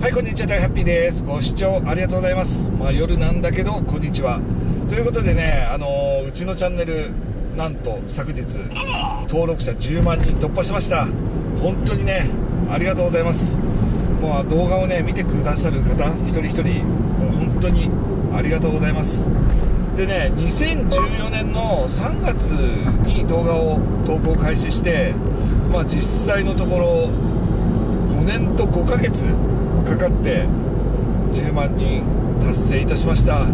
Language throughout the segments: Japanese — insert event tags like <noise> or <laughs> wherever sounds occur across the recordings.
はいこんにちは。大ハッピーです。ご視聴ありがとうございます。まあ夜なんだけどこんにちは。ということでねあのーうちのチャンネルなんと昨日登録者10万人突破しました。本当にねありがとうございます。もう動画をね見てくださる方一人一人もう本当にありがとうございます。でね2014年の3月に動画を投稿開始してまあ実際のところ5年と5ヶ月かかって10万人達成いたしました。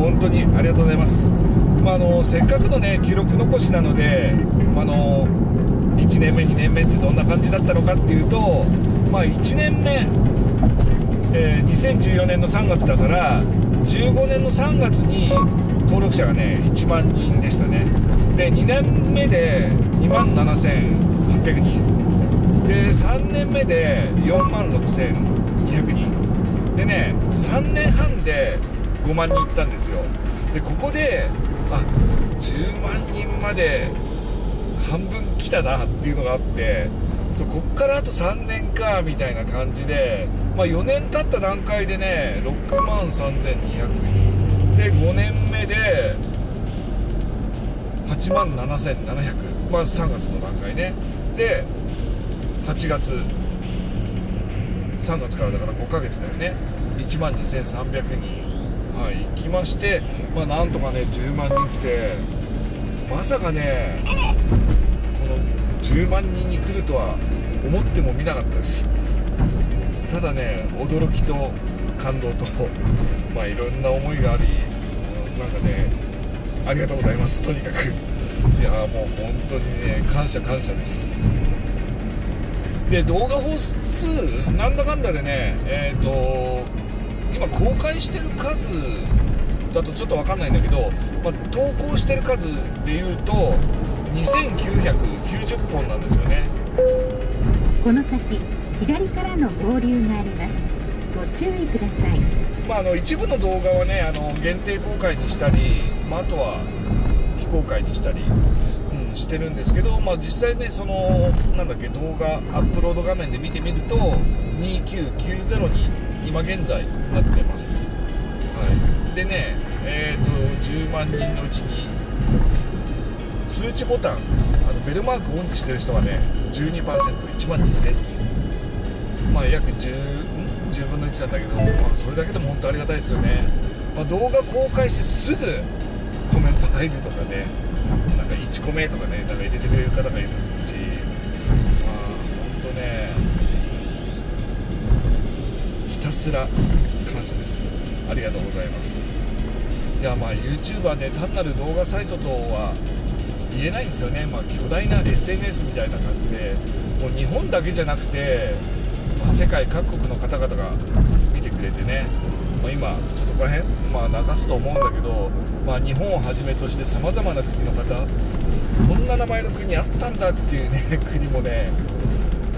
本当にありがとうございます、まあ、あのせっかくのね記録残しなので、まあ、の1年目2年目ってどんな感じだったのかっていうと、まあ、1年目、えー2014年の3月だから15年の3月に登録者がね1万人でしたね。で2年目で2万7800人。で3年目で4万6200人。でね3年半で5万人いったんですよ。でここであ10万人まで半分来たなっていうのがあってそうこっからあと3年かみたいな感じで、まあ、4年経った段階でね6万3200人。で5年目で8万7700まあ3月の段階ね。で8月。3月からだから5ヶ月だよね。1万2300人。はい行きましてまあなんとかね10万人来てまさかねこの10万人に来るとは思ってもみなかったです。ただね驚きと感動と <laughs> まあいろんな思いがありうんなんかねありがとうございます。とにかく。いやもう本当にね感謝感謝です。で動画放数なんだかんだでねえっ、と今公開してる数だとちょっと分かんないんだけど、まあ、投稿してる数でいうと2990本なんですよね。この先左からの合流があります。ご注意ください。まあ、あの一部の動画はねあの限定公開にしたり、まあ、あとは非公開にしたり、うん、してるんですけど、まあ、実際ねそのなんだっけ動画アップロード画面で見てみると2990に今現在なってます、はい、でねえっ、と10万人のうちに通知ボタンあのベルマークオンにしてる人がね 12%1 万2000人まあ約 10, 10分の1なんだけど、まあ、それだけでも本当ありがたいですよね、まあ、動画公開してすぐコメント入るとかねなんか1個目とかねなんか入れてくれる方がいますしまあ本当ねひたすら感謝です。ありがとうございます。いやまあ YouTuber ね単なる動画サイトとは言えないんですよね、まあ、巨大な SNS みたいな感じでもう日本だけじゃなくて、まあ世界各国の方々が見てくれてね、まあ今ちょっとこの辺、まあ、流すと思うんだけど、まあ、日本をはじめとしてさまざまな国の方こんな名前の国あったんだっていうね <laughs> 国もね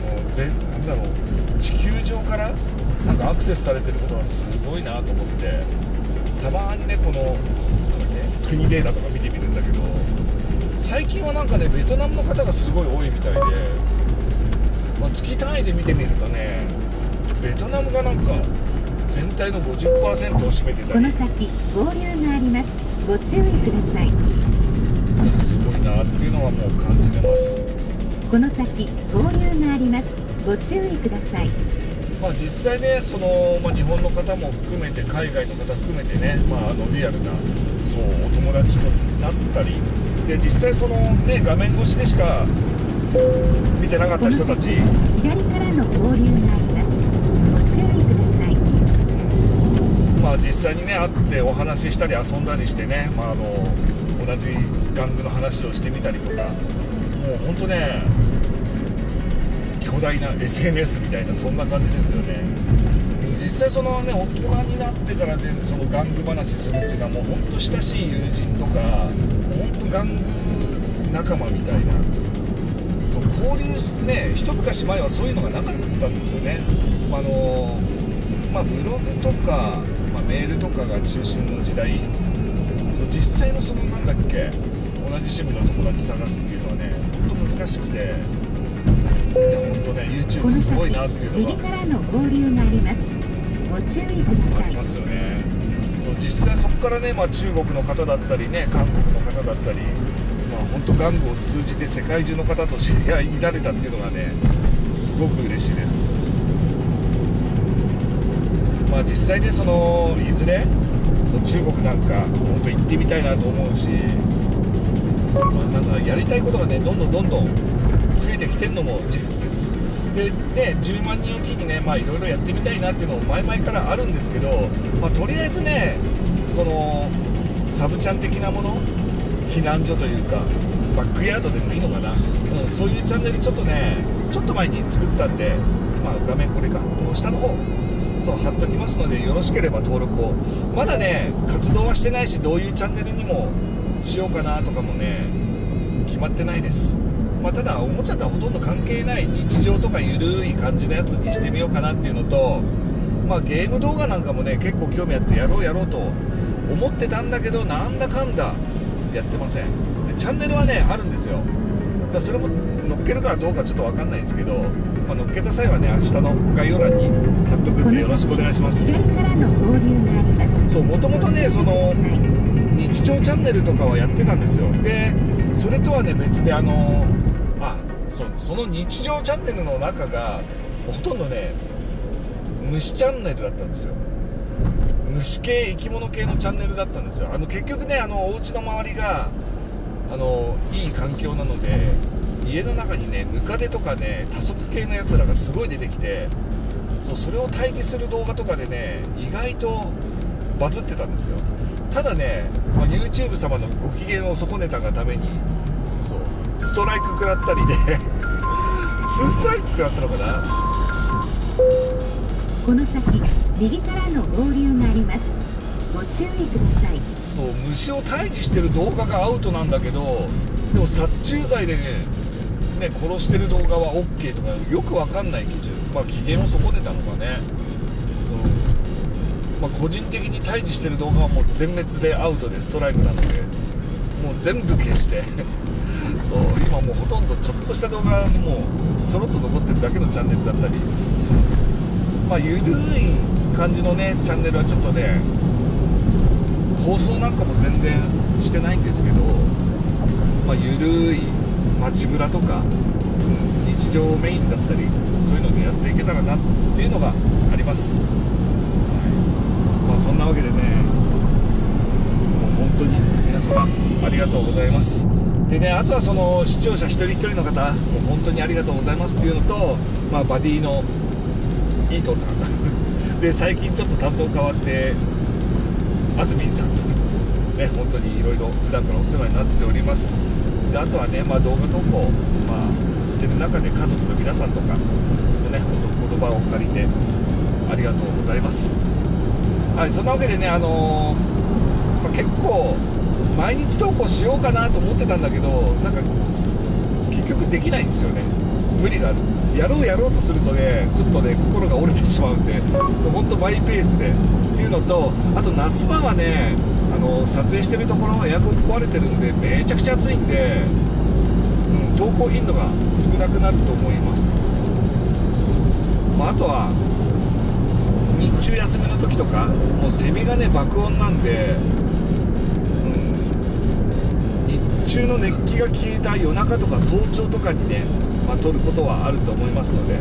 もうぜなんだろう地球上からなんかアクセスされてることがすごいなと思ってたまにねこのなんだっけ国データとか見てみるんだけど最近はなんかねベトナムの方がすごい多いみたいで、まあ、月単位で見てみるとねベトナムがなんか全体の50%を占めてたり。この先合流があります。ご注意ください。なっていうのはもう感じてます。この先合流があります。ご注意ください。まあ実際ねその、まあ、日本の方も含めて海外の方含めてね、まあ、あのリアルなそうお友達となったりで実際そのね画面越しでしか見てなかった人たち。先左からの合流があります。ご注意ください。まあ実際にね会ってお話ししたり遊んだりしてね、まあ、あの同じ玩具の話をしてみたりとかもうほんとね巨大な SNS みたいなそんな感じですよね。実際そのね大人になってからでその玩具話するっていうのはもうほんと親しい友人とかほんと玩具仲間みたいなそ交流ね一昔前はそういうのがなかったんですよね、あのまあ、ブログとか、まあ、メールとかが中心の時代実際のそのなんだっけ同じ趣味の友達探すっていうのはね本当難しくていや本当ねこ YouTube のすごい先なっていうのが右からの合流があります。ご注意ください。ありますよね。そう実際そこからね、まあ、中国の方だったりね韓国の方だったりまあ本当玩具を通じて世界中の方と知り合いになれたっていうのがねすごく嬉しいです。まあ実際ねそのいずれそ中国なんか本当行ってみたいなと思うしまあなんかやりたいことがねどんどんどんどん増えてきてるのも事実です。でね10万人を機にねいろいろやってみたいなっていうのも前々からあるんですけど、まあ、とりあえずねそのサブチャン的なもの避難所というかバックヤードでもいいのかな、うん、そういうチャンネルちょっとねちょっと前に作ったんで、まあ、画面これかこの下の方そう貼っときますのでよろしければ登録を。まだね活動はしてないしどういうチャンネルにもしようかなとかもね決まってないです。まあ、ただおもちゃとはほとんど関係ない日常とかゆるい感じのやつにしてみようかなっていうのと、まあ、ゲーム動画なんかもね結構興味あってやろうやろうと思ってたんだけどなんだかんだやってません。でチャンネルはねあるんですよ。だからそれも乗っけるかどうかちょっと分かんないんですけど、まあ、乗っけた際はね明日の概要欄に貼っとくんでよろしくお願いします。そうもともとねその日常チャンネルとかはやってたんですよ。でそれとはね別であのあそうその日常チャンネルの中がほとんどね虫チャンネルだったんですよ。虫系生き物系のチャンネルだったんですよ。あの結局ねあのお家の周りがあのいい環境なので家の中にねムカデとかね多足系のやつらがすごい出てきてそうそれを退治する動画とかでね意外とバズってたんですよ。ただね、まあ、YouTube 様のご機嫌を損ねたがためにそうストライク食らったり <laughs> で2ストライク食らったのかな？この先右からの合流があります。ご注意ください。そう虫を退治してる動画がアウトなんだけどでも殺虫剤でね殺してる動画は OK とかよくわかんない基準。まあ機嫌を損ねたのかね。まあ、個人的に退治してる動画はもう全滅でアウトでストライクなのでもう全部消して。<laughs> そう今もうほとんどちょっとした動画にもうちょろっと残ってるだけのチャンネルだったりします。まあゆるい感じのねチャンネルはちょっとね放送なんかも全然してないんですけど、まあ、ゆるい街ブラとか日常メインだったりそういうのでやっていけたらなっていうのがあります。まあ、そんなわけでねもう本当に皆様ありがとうございます。でねあとはその視聴者一人一人の方もう本当にありがとうございますっていうのと、まあ、バディのイートさん。<laughs> で最近ちょっと担当変わってあずみんさん。ね本当にいろいろ普段からお世話になっておりますであとはね、まあ、動画投稿、まあ、してる中で家族の皆さんとかのね本当言葉を借りてありがとうございますはい、そんなわけでね、あのー、まあ、結構、毎日投稿しようかなと思ってたんだけど、なんか、結局できないんですよね。無理がある。やろうやろうとするとね、ちょっとね、心が折れてしまうんで、もうほんとマイペースで。っていうのと、あと夏場はね、の、撮影してるところ、エアコン壊れてるんで、めちゃくちゃ暑いんで、うん、投稿頻度が少なくなると思います。まあ、あとは、日中休みの時とかもうセミがね爆音なんで、うん、日中の熱気が消えた夜中とか早朝とかにね、まあ、撮ることはあると思いますので、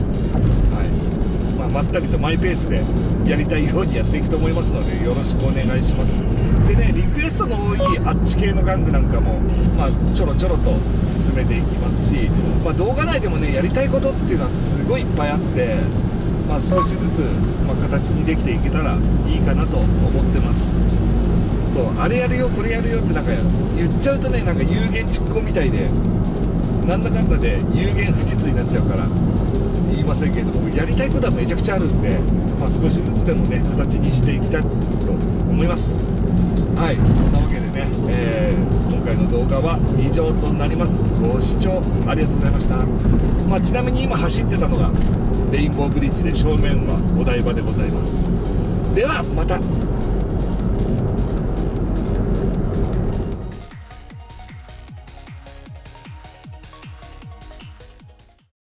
ま、ったりとマイペースでやりたいようにやっていくと思いますのでよろしくお願いします。でねリクエストの多いあっち系の玩具なんかも、まあ、ちょろちょろと進めていきますし、まあ、動画内でもねやりたいことっていうのはすごいいっぱいあってまあ、少しずつ、ま、形にできていけたらいいかなと思ってます。そうあれやるよこれやるよってなんか言っちゃうとねなんか有言実行みたいでなんだかんだで有言不実になっちゃうからませんけれどもやりたいことはめちゃくちゃあるんで、まあ、少しずつでもね形にしていきたいと思います。はいそんなわけでね、えー、今回の動画は以上となります。ご視聴ありがとうございました、まあ、ちなみに今走ってたのがレインボーブリッジで正面はお台場でございます。ではまた。